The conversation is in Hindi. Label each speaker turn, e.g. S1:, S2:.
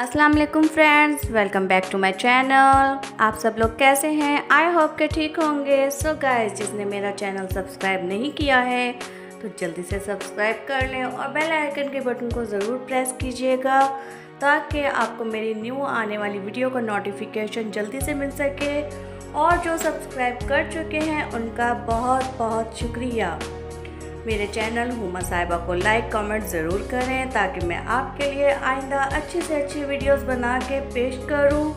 S1: अस्सलाम वालेकुम friends welcome back to my channel आप सब लोग कैसे हैं? आई होप के ठीक होंगे। सो so गाइस जिसने मेरा चैनल सब्सक्राइब नहीं किया है तो जल्दी से सब्सक्राइब कर लें और बेल आइकन के बटन को ज़रूर प्रेस कीजिएगा, ताकि आपको मेरी न्यू आने वाली वीडियो का नोटिफिकेशन जल्दी से मिल सके। और जो सब्सक्राइब कर चुके हैं, उनका बहुत बहुत शुक्रिया। मेरे चैनल हुमा साहिबा को लाइक कमेंट ज़रूर करें ताकि मैं आपके लिए आइंदा अच्छी से अच्छी वीडियोस बना के पेश करूँ।